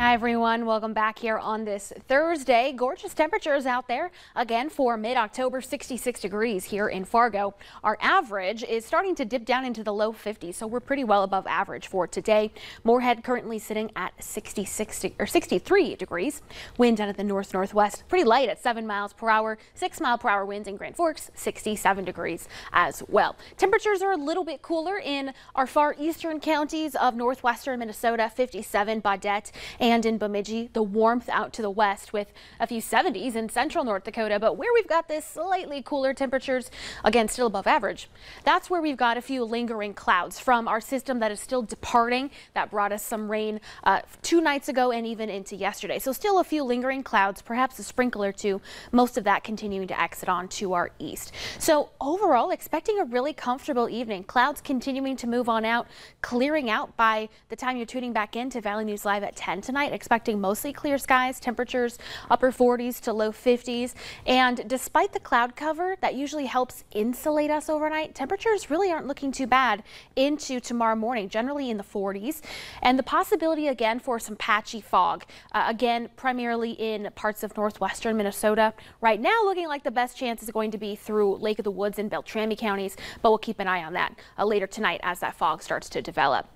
Hi everyone, welcome back here on this Thursday. Gorgeous temperatures out there again for mid-October, 66 degrees here in Fargo. Our average is starting to dip down into the low 50s, so we're pretty well above average for today. Moorhead currently sitting at 66 or 63 degrees. Wind out of the north northwest, pretty light at 7 miles per hour. 6 mile per hour winds in Grand Forks, 67 degrees as well. Temperatures are a little bit cooler in our far eastern counties of northwestern Minnesota, 57 Baudette and and in Bemidji, the warmth out to the west with a few 70s in central North Dakota. But where we've got this slightly cooler temperatures, again, still above average, that's where we've got a few lingering clouds from our system that is still departing. That brought us some rain uh, two nights ago and even into yesterday. So still a few lingering clouds, perhaps a sprinkle or two, most of that continuing to exit on to our east. So overall, expecting a really comfortable evening. Clouds continuing to move on out, clearing out by the time you're tuning back in to Valley News Live at 10 tonight tonight, expecting mostly clear skies, temperatures upper 40s to low 50s. And despite the cloud cover that usually helps insulate us overnight, temperatures really aren't looking too bad into tomorrow morning, generally in the 40s. And the possibility again for some patchy fog, uh, again, primarily in parts of northwestern Minnesota. Right now, looking like the best chance is going to be through Lake of the Woods and Beltrami counties, but we'll keep an eye on that uh, later tonight as that fog starts to develop.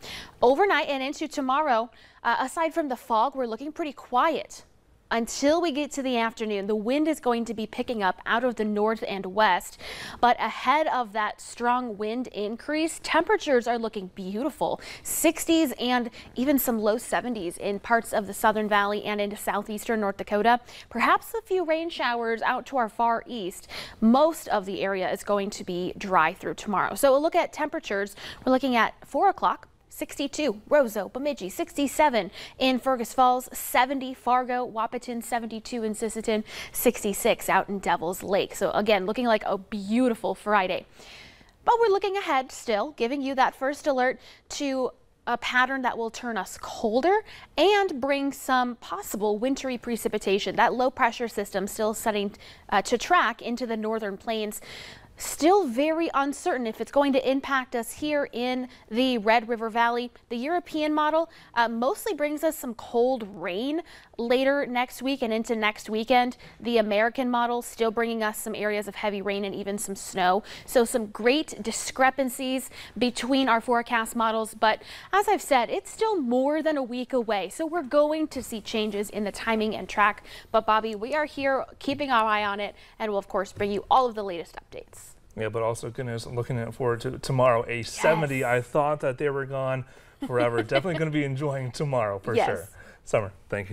Overnight and into tomorrow, uh, aside from the fog, we're looking pretty quiet until we get to the afternoon. The wind is going to be picking up out of the north and west, but ahead of that strong wind increase, temperatures are looking beautiful. 60s and even some low 70s in parts of the Southern Valley and into southeastern North Dakota. Perhaps a few rain showers out to our far east. Most of the area is going to be dry through tomorrow. So we'll look at temperatures. We're looking at 4 o'clock. 62, Roseau, Bemidji, 67 in Fergus Falls, 70 Fargo, Wahpeton, 72 in Sisseton, 66 out in Devil's Lake. So again, looking like a beautiful Friday. But we're looking ahead still, giving you that first alert to a pattern that will turn us colder and bring some possible wintry precipitation. That low pressure system still setting uh, to track into the northern plains Still very uncertain if it's going to impact us here in the Red River Valley. The European model uh, mostly brings us some cold rain later next week and into next weekend. The American model still bringing us some areas of heavy rain and even some snow. So some great discrepancies between our forecast models. But as I've said, it's still more than a week away. So we're going to see changes in the timing and track. But Bobby, we are here keeping our eye on it and we'll of course bring you all of the latest updates. Yeah, but also goodness, looking forward to tomorrow. A yes. 70. I thought that they were gone forever. Definitely going to be enjoying tomorrow for yes. sure. Summer, thank you.